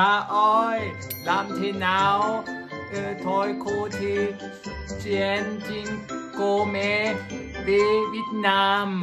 À ơi, làm thế nào ừ, thôi cô thì chuyển tin cô mẹ về Việt Nam.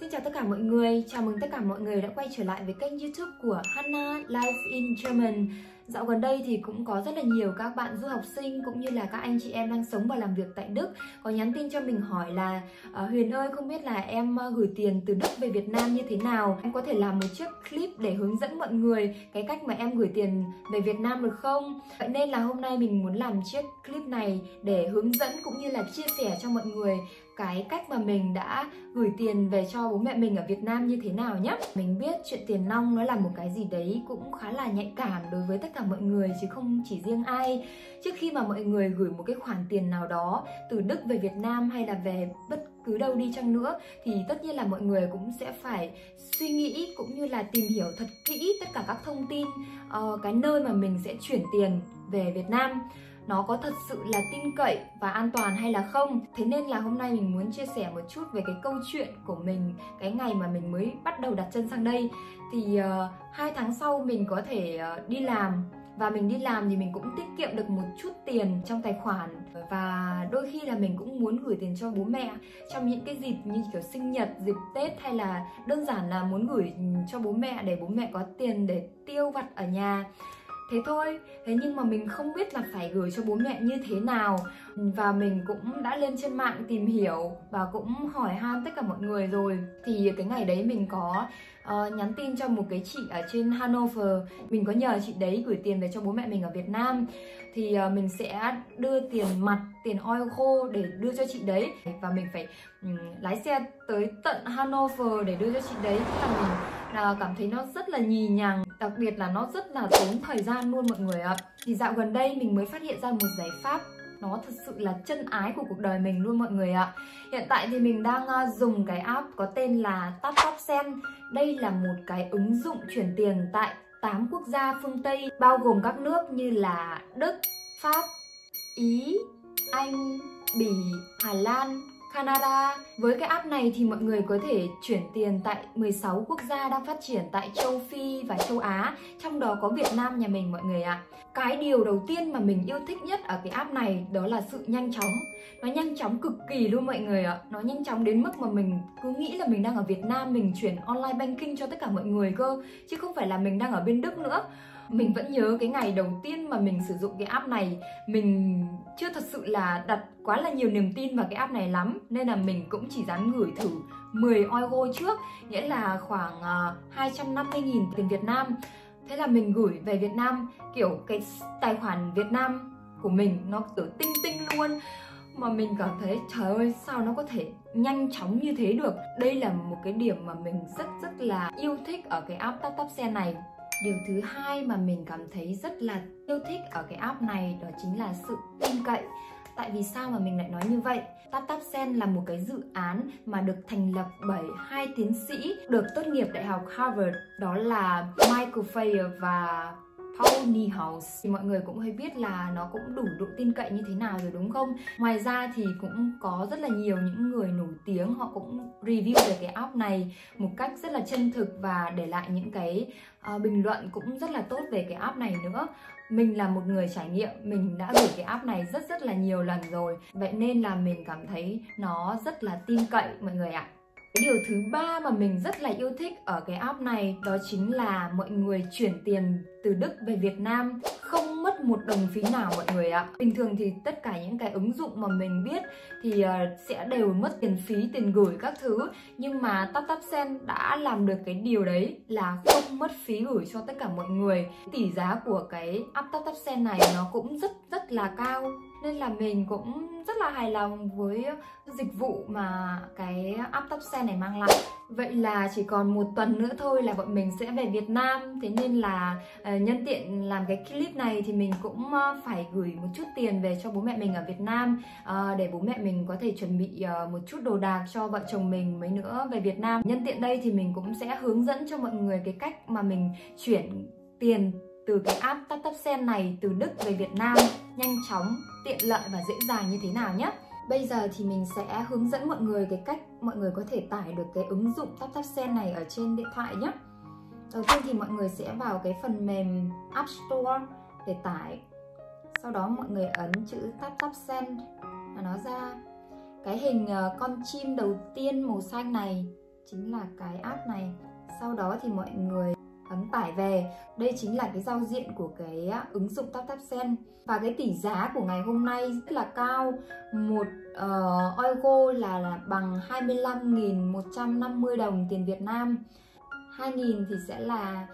Xin chào tất cả mọi người, chào mừng tất cả mọi người đã quay trở lại với kênh youtube của Hannah Life in German Dạo gần đây thì cũng có rất là nhiều các bạn du học sinh cũng như là các anh chị em đang sống và làm việc tại Đức có nhắn tin cho mình hỏi là ờ, Huyền ơi, không biết là em ờ, gửi tiền từ Đức về Việt Nam như thế nào Em có thể làm một chiếc clip để hướng dẫn mọi người cái cách mà em gửi tiền về Việt Nam được không? Vậy nên là hôm nay mình muốn làm chiếc clip này để hướng dẫn cũng như là chia sẻ cho mọi người cái cách mà mình đã gửi tiền về cho bố mẹ mình ở Việt Nam như thế nào nhé Mình biết chuyện tiền nong nó là một cái gì đấy cũng khá là nhạy cảm đối với tất cả mọi người chứ không chỉ riêng ai. Trước khi mà mọi người gửi một cái khoản tiền nào đó từ Đức về Việt Nam hay là về bất cứ đâu đi chăng nữa thì tất nhiên là mọi người cũng sẽ phải suy nghĩ cũng như là tìm hiểu thật kỹ tất cả các thông tin uh, cái nơi mà mình sẽ chuyển tiền về Việt Nam nó có thật sự là tin cậy và an toàn hay là không? Thế nên là hôm nay mình muốn chia sẻ một chút về cái câu chuyện của mình cái ngày mà mình mới bắt đầu đặt chân sang đây. Thì uh, hai tháng sau mình có thể uh, đi làm. Và mình đi làm thì mình cũng tiết kiệm được một chút tiền trong tài khoản. Và đôi khi là mình cũng muốn gửi tiền cho bố mẹ trong những cái dịp như kiểu sinh nhật dịp tết hay là đơn giản là muốn gửi cho bố mẹ để bố mẹ có tiền để tiêu vặt ở nhà thế thôi thế nhưng mà mình không biết là phải gửi cho bố mẹ như thế nào. Và mình cũng đã lên trên mạng tìm hiểu và cũng hỏi han tất cả mọi người rồi. Thì cái ngày đấy mình có uh, nhắn tin cho một cái chị ở trên Hanover mình có nhờ chị đấy gửi tiền về cho bố mẹ mình ở Việt Nam. Thì uh, mình sẽ đưa tiền mặt tiền oil khô để đưa cho chị đấy. Và mình phải um, lái xe tới tận Hanover để đưa cho chị đấy. Tức là mình là cảm thấy nó rất là nhì nhằng đặc biệt là nó rất là tốn thời gian luôn mọi người ạ. Thì dạo gần đây mình mới phát hiện ra một giải pháp nó thật sự là chân ái của cuộc đời mình luôn mọi người ạ. Hiện tại thì mình đang à, dùng cái app có tên là TapTapSend Đây là một cái ứng dụng chuyển tiền tại 8 quốc gia phương Tây bao gồm các nước như là Đức, Pháp, Ý, Anh, Bỉ, Hà Lan, Canada. Với cái app này thì mọi người có thể chuyển tiền tại 16 quốc gia đang phát triển tại châu Phi và châu Á, trong đó có Việt Nam nhà mình mọi người ạ. Cái điều đầu tiên mà mình yêu thích nhất ở cái app này đó là sự nhanh chóng. Nó nhanh chóng cực kỳ luôn mọi người ạ. Nó nhanh chóng đến mức mà mình cứ nghĩ là mình đang ở Việt Nam mình chuyển online banking cho tất cả mọi người cơ, chứ không phải là mình đang ở bên Đức nữa mình vẫn nhớ cái ngày đầu tiên mà mình sử dụng cái app này. Mình chưa thật sự là đặt quá là nhiều niềm tin vào cái app này lắm, nên là mình cũng chỉ dám gửi thử 10 euro trước, nghĩa là khoảng à, 250.000 tiền Việt Nam. Thế là mình gửi về Việt Nam, kiểu cái tài khoản Việt Nam của mình nó kiểu tinh tinh luôn, mà mình cảm thấy, trời ơi, sao nó có thể nhanh chóng như thế được? Đây là một cái điểm mà mình rất rất là yêu thích ở cái app tap tap xe này điều thứ hai mà mình cảm thấy rất là yêu thích ở cái app này đó chính là sự tin cậy Tại vì sao mà mình lại nói như vậy? TapTapSend là một cái dự án mà được thành lập bởi hai tiến sĩ được tốt nghiệp Đại học Harvard, đó là Michael Fayer và Paul House. Thì mọi người cũng hơi biết là nó cũng đủ độ tin cậy như thế nào rồi đúng không? Ngoài ra thì cũng có rất là nhiều những người nổi tiếng họ cũng review về cái app này một cách rất là chân thực và để lại những cái uh, bình luận cũng rất là tốt về cái app này nữa. Mình là một người trải nghiệm mình đã gửi cái app này rất rất là nhiều lần rồi. Vậy nên là mình cảm thấy nó rất là tin cậy mọi người ạ điều thứ ba mà mình rất là yêu thích ở cái app này đó chính là mọi người chuyển tiền từ Đức về Việt Nam không mất một đồng phí nào mọi người ạ. Bình thường thì tất cả những cái ứng dụng mà mình biết thì ờ, sẽ đều mất tiền phí, tiền gửi các thứ nhưng mà TapTapSend đã làm được cái điều đấy là không mất phí gửi cho tất cả mọi người. Tỷ giá của cái app TapTapSend này nó cũng rất rất là cao, nên là mình cũng rất là hài lòng với dịch vụ mà cái app TapSend này mang lại. Vậy là chỉ còn một tuần nữa thôi là bọn mình sẽ về Việt Nam. Thế nên là ờ, nhân tiện làm cái clip này thì mình cũng ờ, phải gửi một chút tiền về cho bố mẹ mình ở Việt Nam ờ, Để bố mẹ mình có thể chuẩn bị một chút đồ đạc cho vợ chồng mình mấy nữa về Việt Nam. Nhân tiện đây thì mình cũng sẽ hướng dẫn cho mọi người cái cách mà mình chuyển tiền từ cái app TapTapSend này từ Đức về Việt Nam nhanh chóng, tiện lợi và dễ dàng như thế nào nhé. Bây giờ thì mình sẽ hướng dẫn mọi người cái cách mọi người có thể tải được cái ứng dụng TapTapSend này ở trên điện thoại nhé. đầu tiên thì mọi người sẽ vào cái phần mềm App Store để tải sau đó mọi người ấn chữ tap là và nó ra cái hình ờ, con chim đầu tiên màu xanh này chính là cái app này sau đó thì mọi người ấn tải về. Đây chính là cái giao diện của cái ứng dụng tap tap send và cái tỷ giá của ngày hôm nay rất là cao. Một uh, euro là, là bằng 25.150 đồng tiền Việt Nam. 2.000 thì sẽ là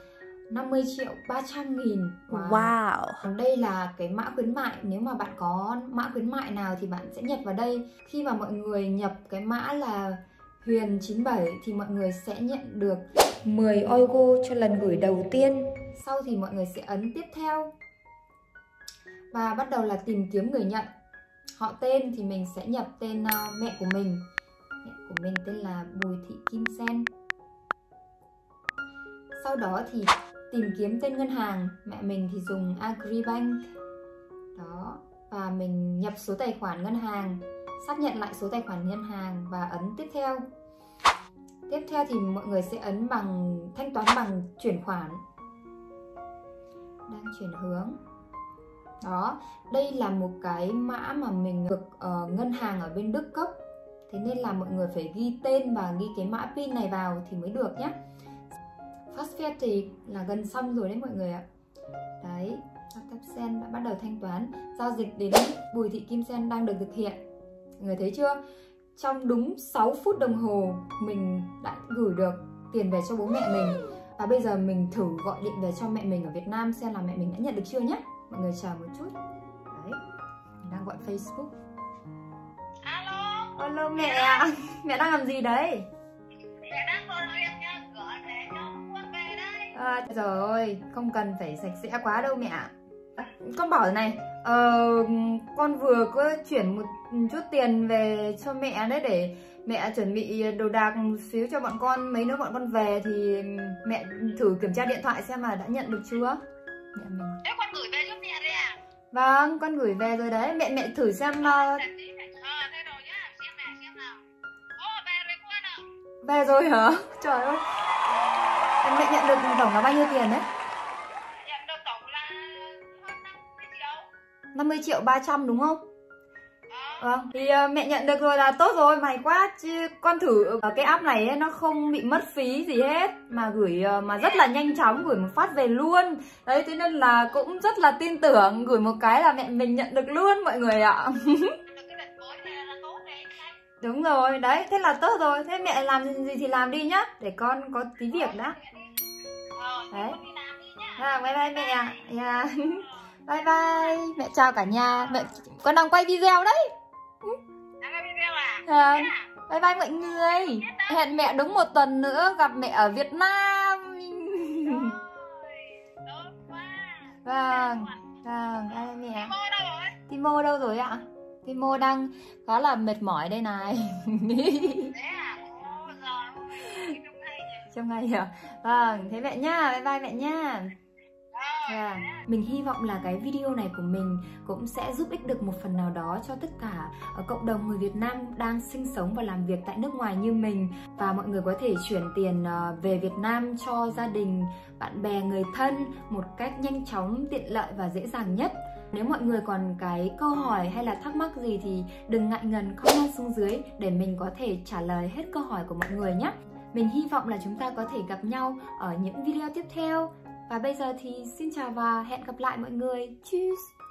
50 triệu 300 nghìn. Wow. wow Đây là cái mã khuyến mại. Nếu mà bạn có mã khuyến mại nào thì bạn sẽ nhập vào đây. Khi mà mọi người nhập cái mã là Huyền 97 thì mọi người sẽ nhận được 10 oigo cho lần gửi đầu tiên. Sau thì mọi người sẽ ấn tiếp theo. Và bắt đầu là tìm kiếm người nhận. Họ tên thì mình sẽ nhập tên uh, mẹ của mình. Mẹ của mình tên là Bùi Thị Kim Sen. Sau đó thì tìm kiếm tên ngân hàng. Mẹ mình thì dùng Agribank. Đó. Và mình nhập số tài khoản ngân hàng xác nhận lại số tài khoản ngân hàng và ấn tiếp theo tiếp theo thì mọi người sẽ ấn bằng thanh toán bằng chuyển khoản. Đang chuyển hướng. Đó đây là một cái mã mà mình được uh, ngân hàng ở bên Đức cấp. Thế nên là mọi người phải ghi tên và ghi cái mã pin này vào thì mới được nhé Fast Fair thì là gần xong rồi đấy mọi người ạ. Đấy, Tap Sen đã bắt đầu thanh toán. Giao dịch đến Bùi Thị Kim Sen đang được thực hiện. Mọi người thấy chưa? Trong đúng 6 phút đồng hồ mình đã gửi được tiền về cho bố mẹ mình. Và bây giờ mình thử gọi điện về cho mẹ mình ở Việt Nam xem là mẹ mình đã nhận được chưa nhé Mọi người chờ một chút. Đấy, mình đang gọi Facebook. Alo? Alo mẹ Mẹ đang làm gì đấy? Mẹ đang ngồi à, Trời ơi, không cần phải sạch sẽ quá đâu mẹ Con bảo này uh, Con vừa có chuyển một chút tiền về cho mẹ đấy Để mẹ chuẩn bị đồ đạc một xíu cho bọn con. Mấy nữa bọn con về thì mẹ thử kiểm tra điện thoại xem là đã nhận được chưa? Mẹ mình. Thế con gửi về cho mẹ đấy à? Vâng, con gửi về rồi đấy. Mẹ mẹ thử xem uh... Về rồi hả? Trời ơi. Em mẹ nhận được tổng là bao nhiêu tiền đấy? 50 triệu 300 đúng không? Vâng, thì uh, mẹ nhận được rồi là tốt rồi, mày quá chứ con thử ở cái app này ấy, nó không bị mất phí gì hết mà gửi uh, mà rất là nhanh chóng gửi một phát về luôn. Đấy thế nên là cũng rất là tin tưởng gửi một cái là mẹ mình nhận được luôn mọi người ạ. Đúng rồi, đấy, thế là tốt rồi Thế mẹ làm gì thì làm đi nhá Để con có tí việc đã Đấy à, Bye bye mẹ yeah. Bye bye. Mẹ chào cả nhà. Mẹ Con đang quay video đấy. À, Bye bye mọi người. Hẹn mẹ đúng một tuần nữa Gặp mẹ ở Việt Nam. Vâng Vâng, bye mẹ. Timo đâu rồi? Ạ? Timo đang khá là mệt mỏi đây này. Trông hay à? Vâng, thế mẹ nha, bye bye mẹ nha Yeah. Mình hy vọng là cái video này của mình cũng sẽ giúp ích được một phần nào đó cho tất cả ờ, cộng đồng người Việt Nam đang sinh sống và làm việc tại nước ngoài như mình và mọi người có thể chuyển tiền ờ, về Việt Nam cho gia đình, bạn bè, người thân một cách nhanh chóng, tiện lợi và dễ dàng nhất. Nếu mọi người còn cái câu hỏi hay là thắc mắc gì thì đừng ngại ngần comment xuống dưới để mình có thể trả lời hết câu hỏi của mọi người nhé. Mình hy vọng là chúng ta có thể gặp nhau ở những video tiếp theo. Và bây giờ thì xin chào và hẹn gặp lại mọi người. Cheers!